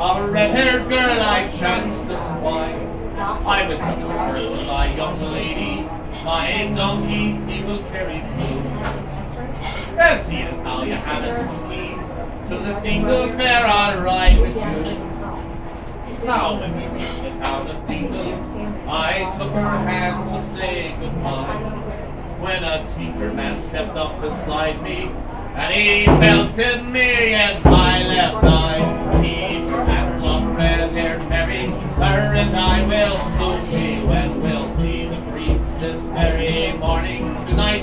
of a red-haired girl I chanced to spy. I was the first my young lady, my donkey he will carry through. Well, see as how you have it, monkey, to the Dingle Fair I'll ride with you. Now when we reached the town of Dingle, I took her hand to say goodbye. When a tinker man stepped up beside me, and he belted me in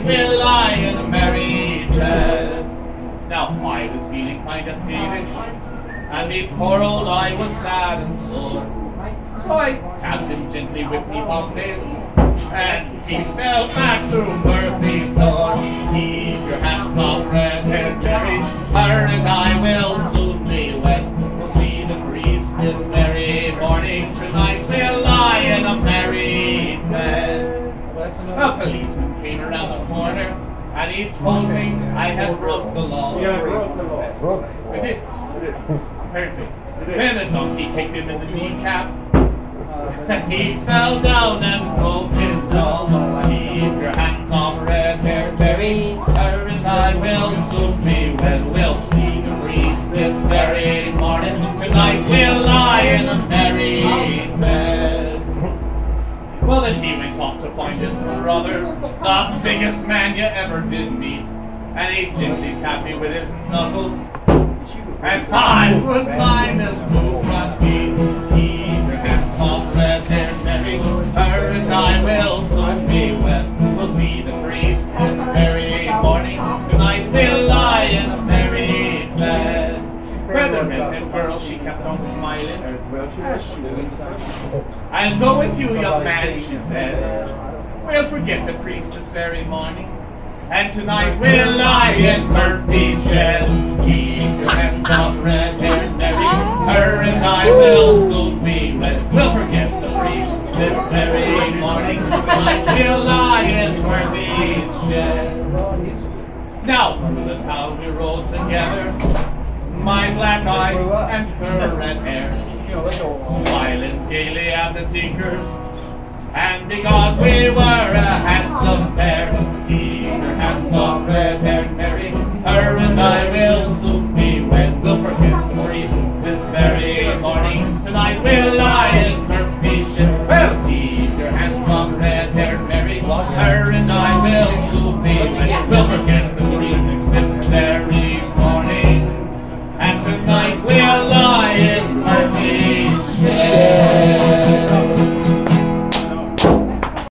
Tonight we'll lie in a merry bed. Now I was feeling kind of peevish, and me poor old I was sad and sore. So I tapped him gently with me pumpkin, and he fell back through Murphy's door. Keep your hands off red-haired Mary, her and I will A policeman came around the corner, and he told me I had broke the law. Yeah, broke the law. I did. Perfect. Then the donkey kicked him in the kneecap. Uh, he fell down and broke his Well, then he went off to find his brother, the biggest man you ever did meet. And he gently tapped me with his knuckles. And I was minus two front teeth. Keep your hands off red-haired Mary. Her and I will soon be wed. We'll see the priest this very morning. Tonight we'll lie in a bed. The redhead girl, she kept on smiling. As she would. I'll go with you, young man, she said. We'll forget the priest this very morning. And tonight we'll lie in Murphy's shed. Keep your hands off red-haired Mary. Her and I will soon be wed. We'll forget the priest this very morning. Tonight we'll lie in Murphy's shed. Now through the town we rode together. My black eye and her red hair. Smiling gaily at the tinkers. And because we were